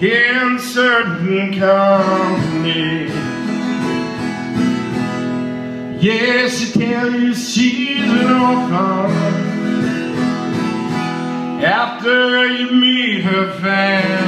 in certain company. Yes, she tell you she's an orphan after you meet her family.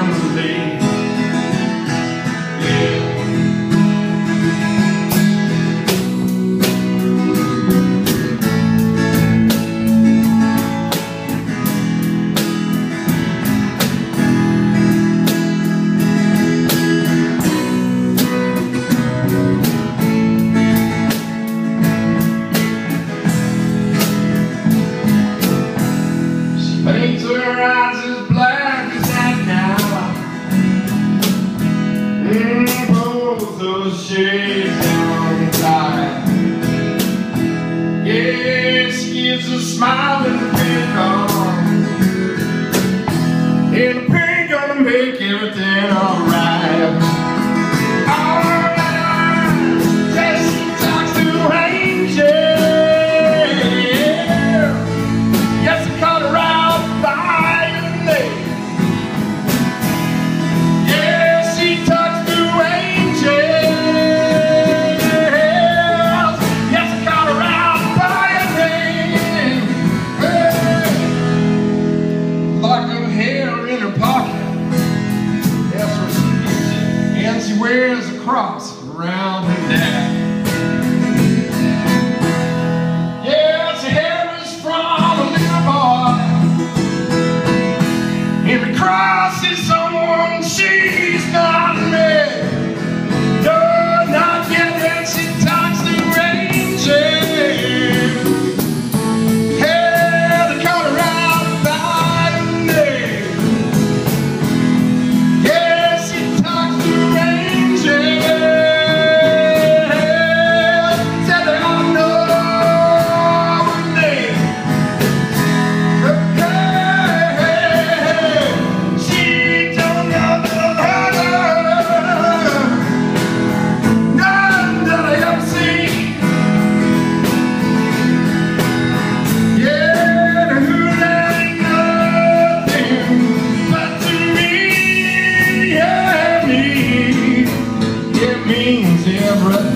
rolls those gives a smile and a pink on. And the pink gonna make everything alright. cross.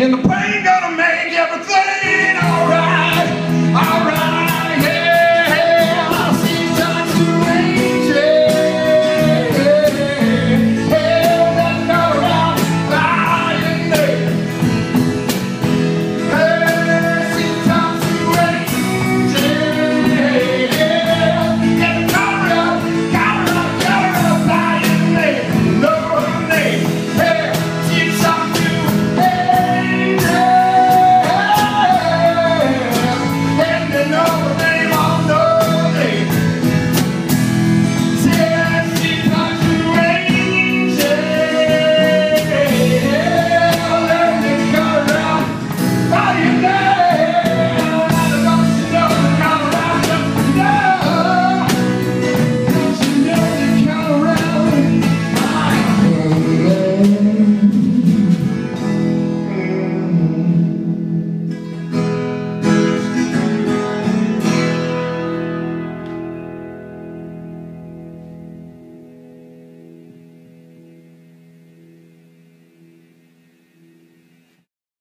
And the pain gonna make everything